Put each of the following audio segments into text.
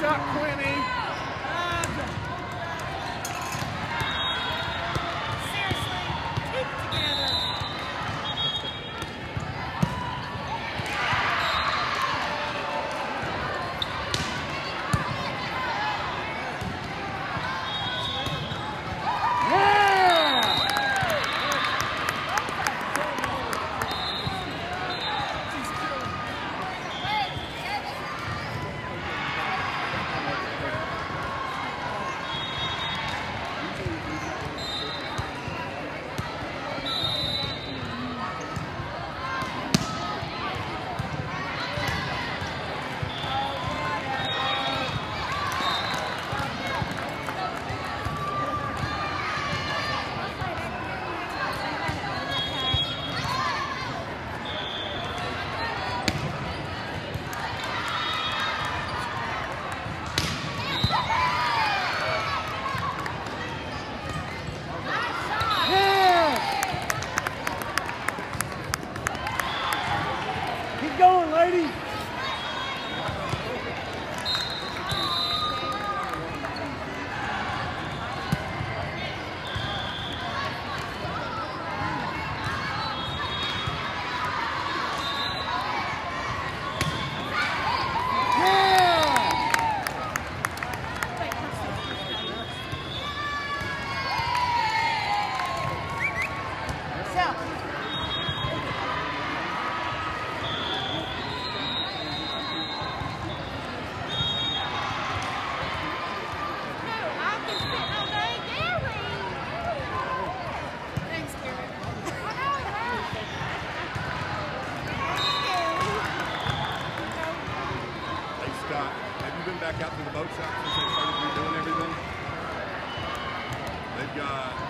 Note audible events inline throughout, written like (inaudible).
shot, Quinn captain of the boat shop since they started redoing everything. They've got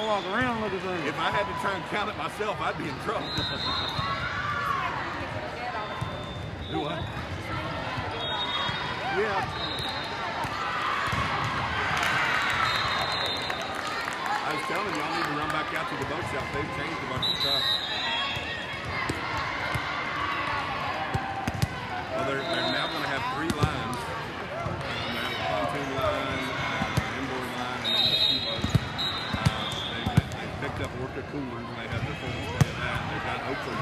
I walk around with this thing. If I had to try and count it myself, I'd be in trouble. (laughs) Do what? Yeah. I was telling you, I need to run back out to the boat shop. They've changed a bunch of stuff. Well, they're, they're now going to have three lines. Um, they have a pontoon line, uh, an inboard line, and then the ski boat. Uh, they, they picked up Orca coolers, and they have the full display of that. They've got Oakland.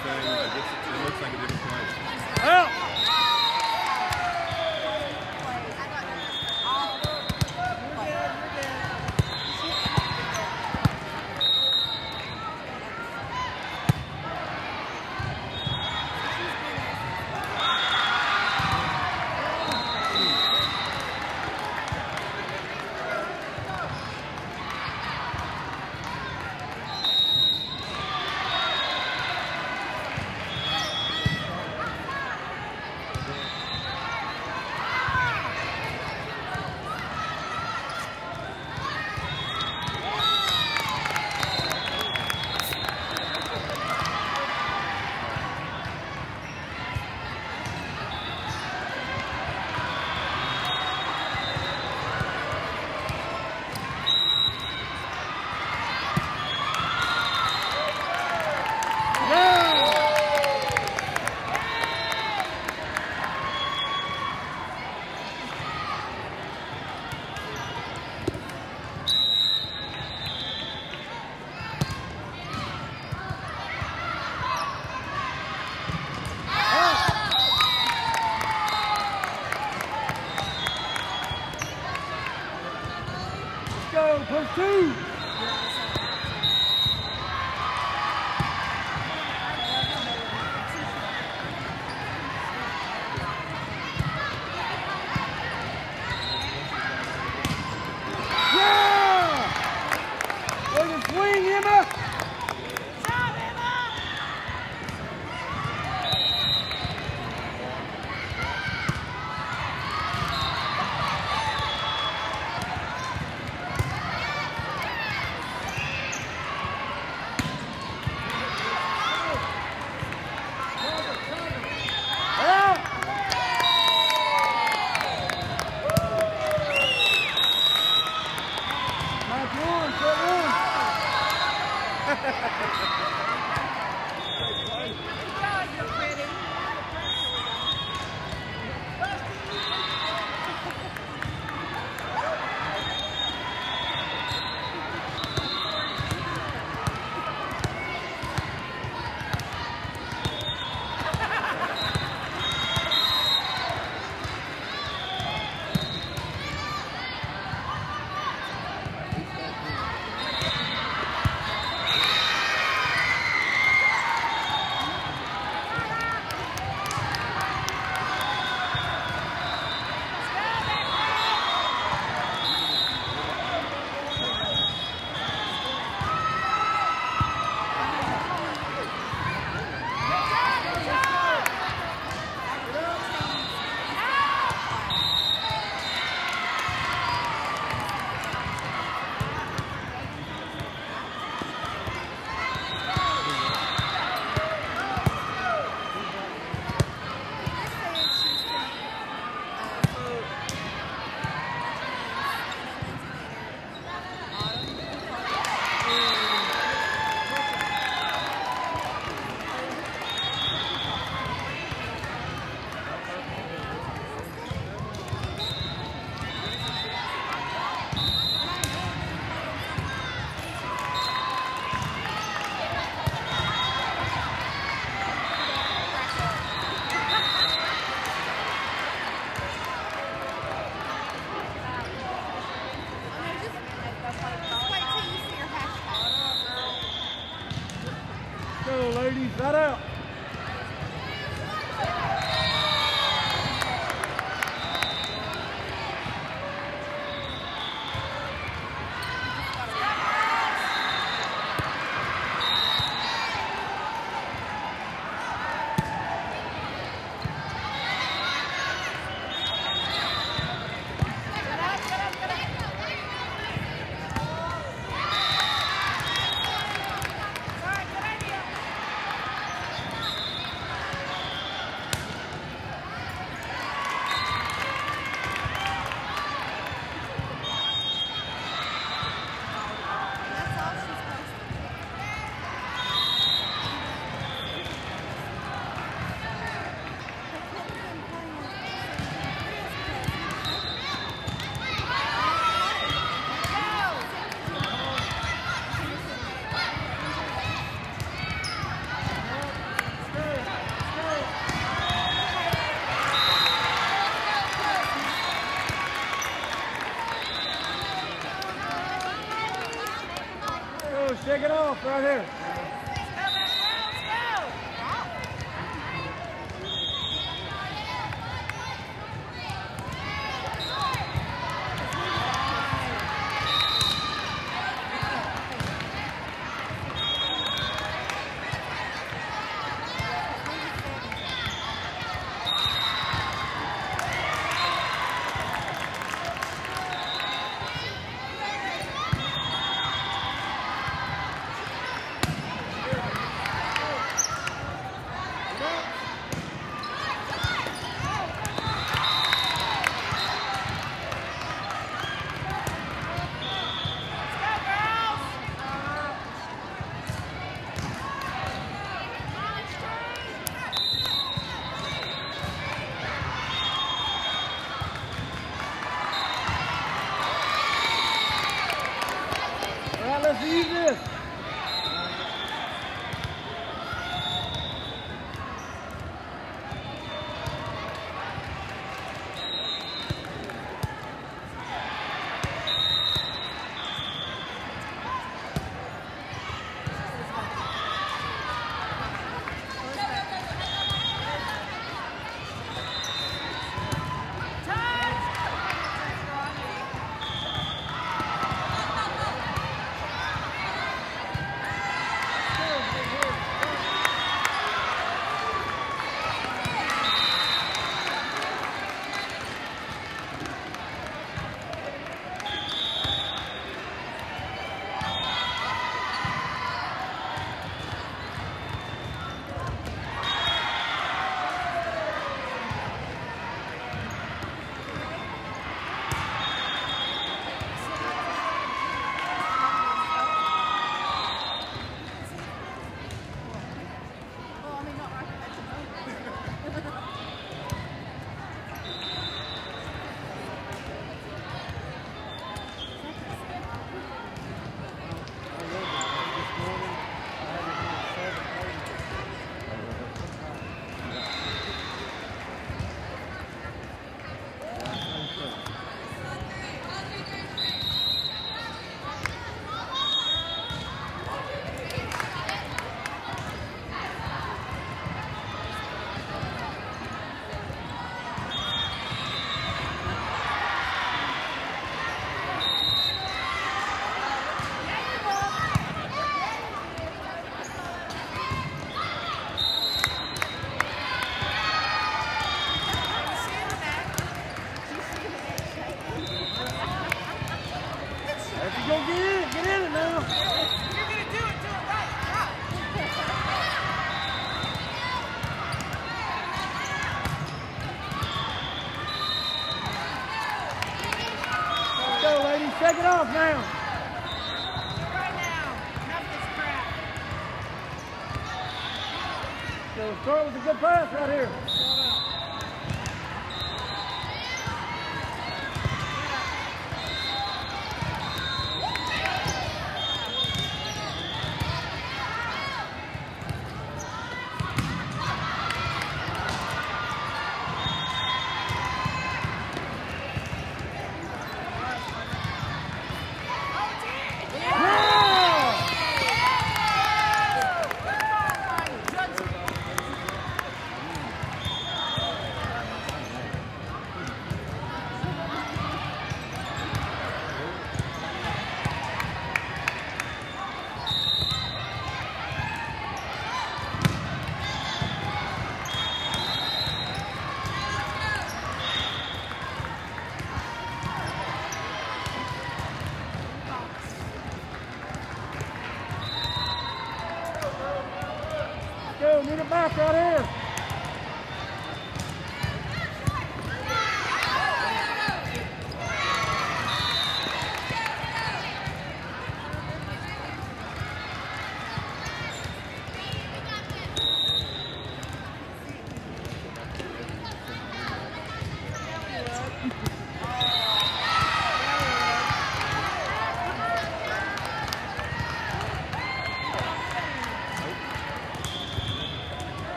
Their. It looks like a different place.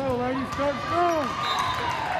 Go, ladies. Start strong.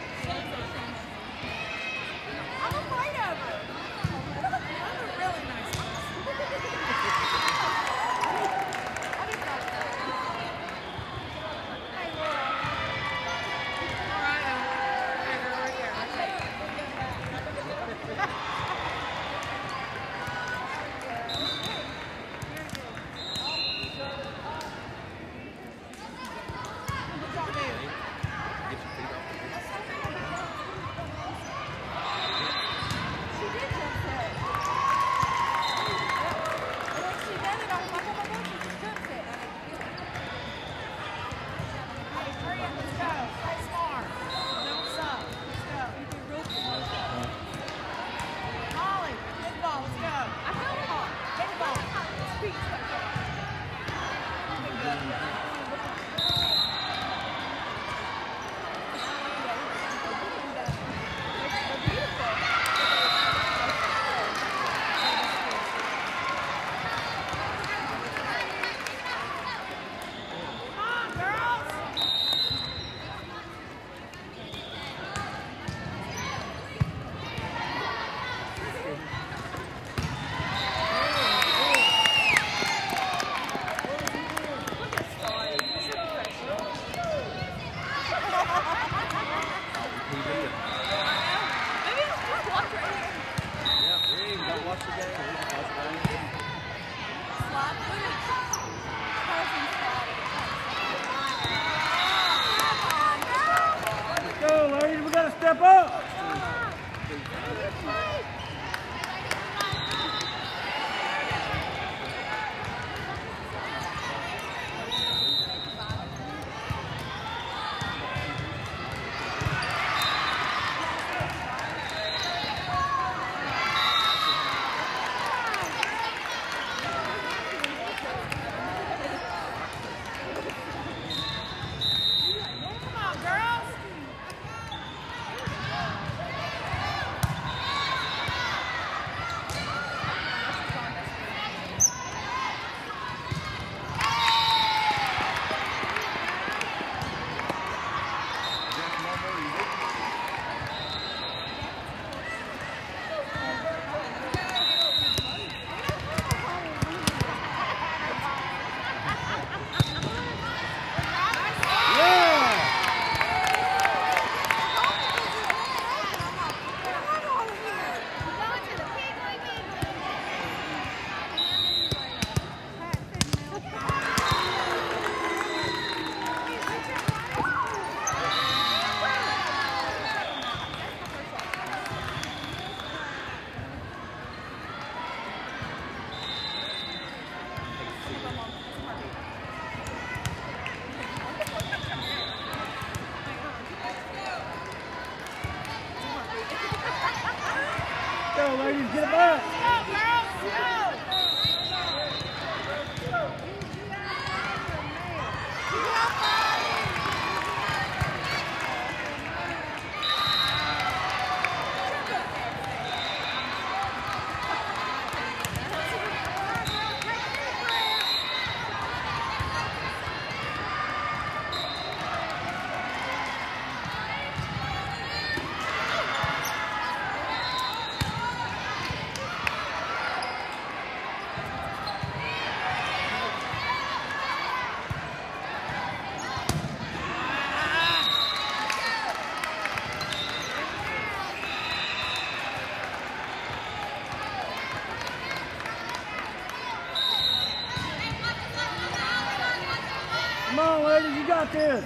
ladies. You got this.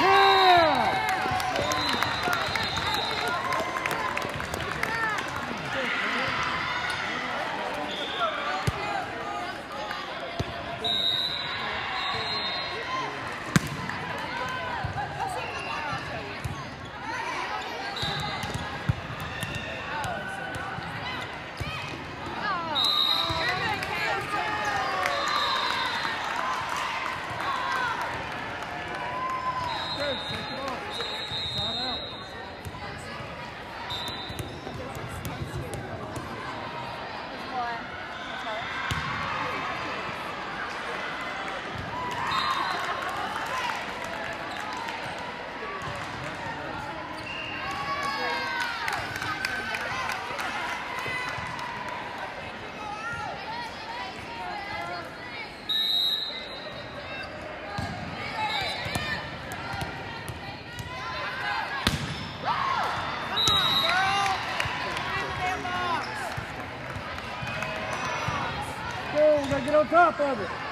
Yeah. Go. We got to get on top of it.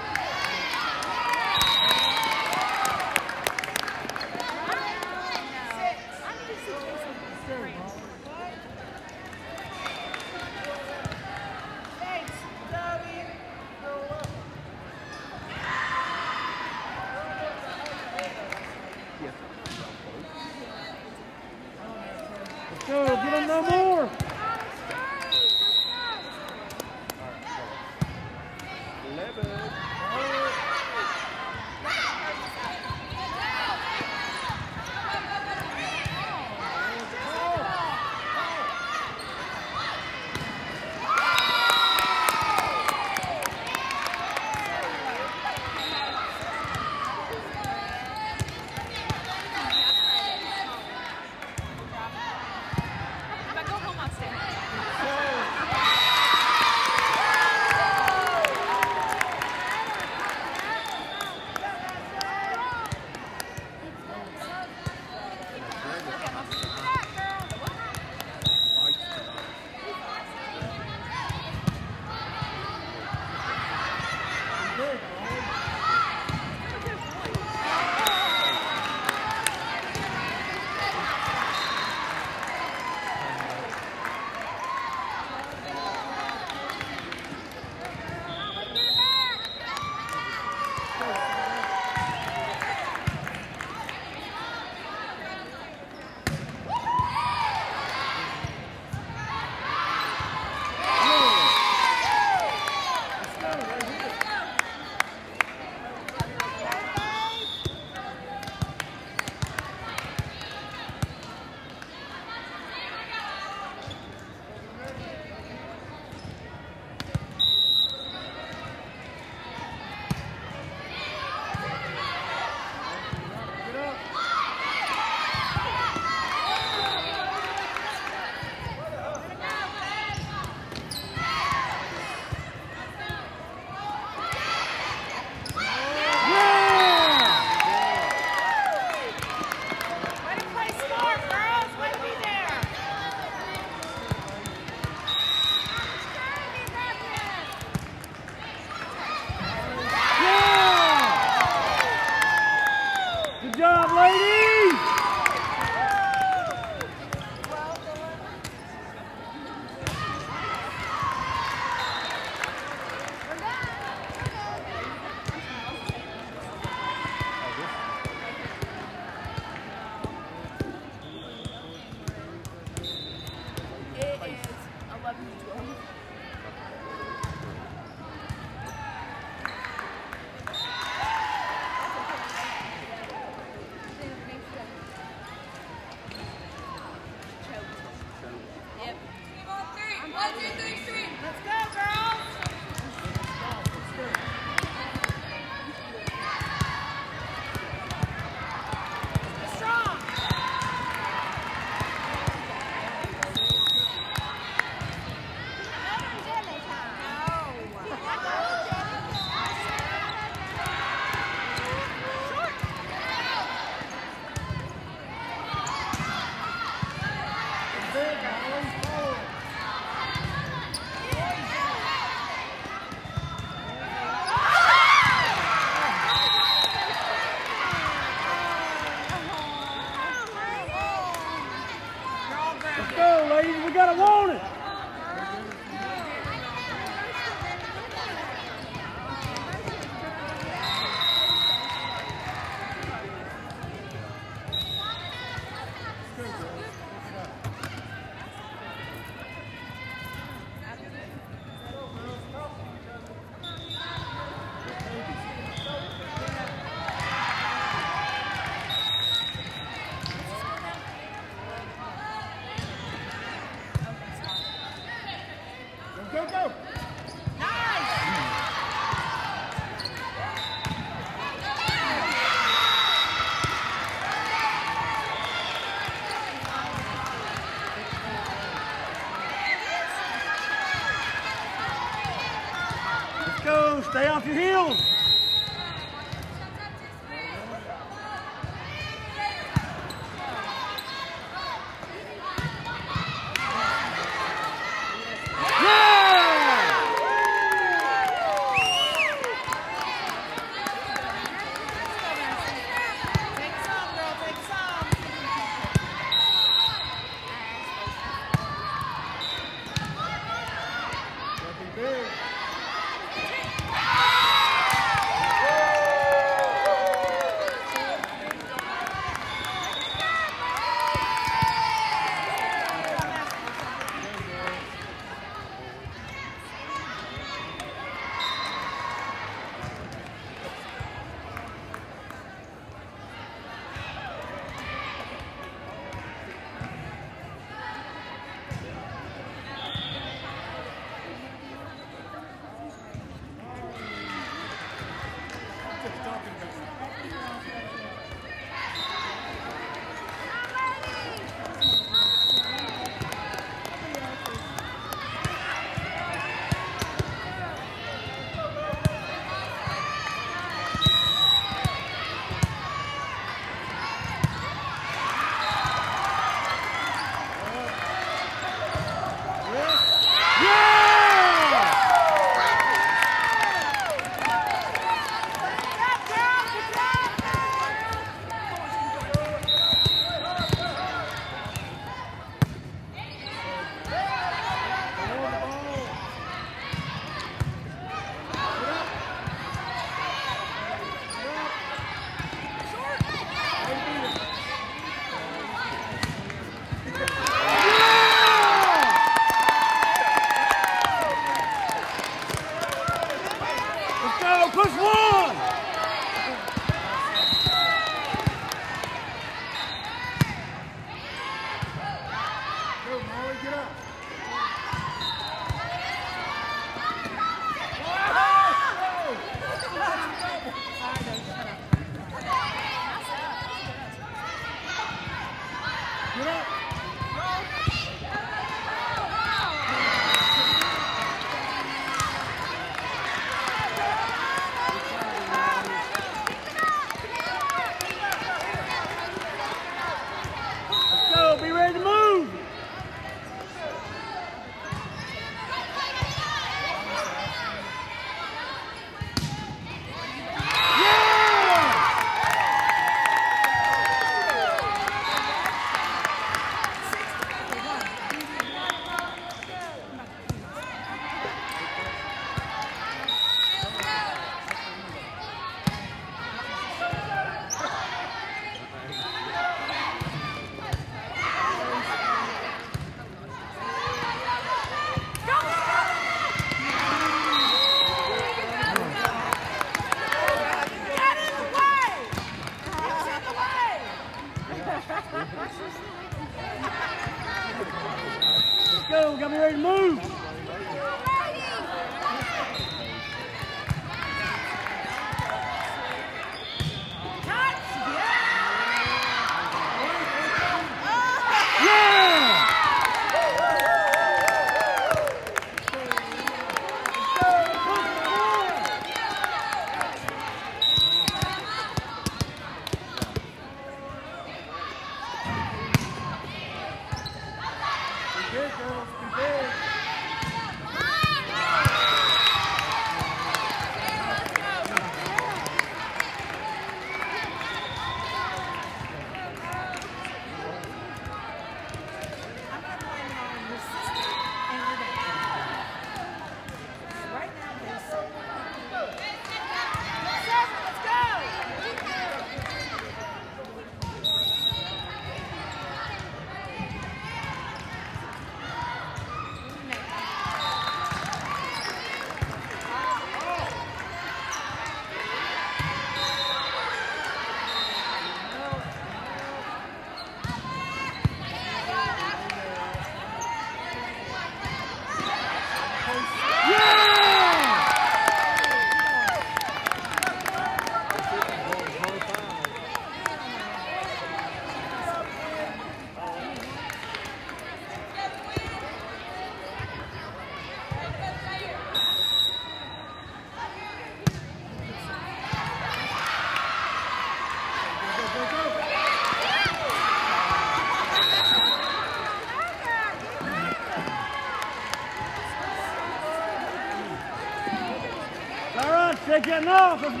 Take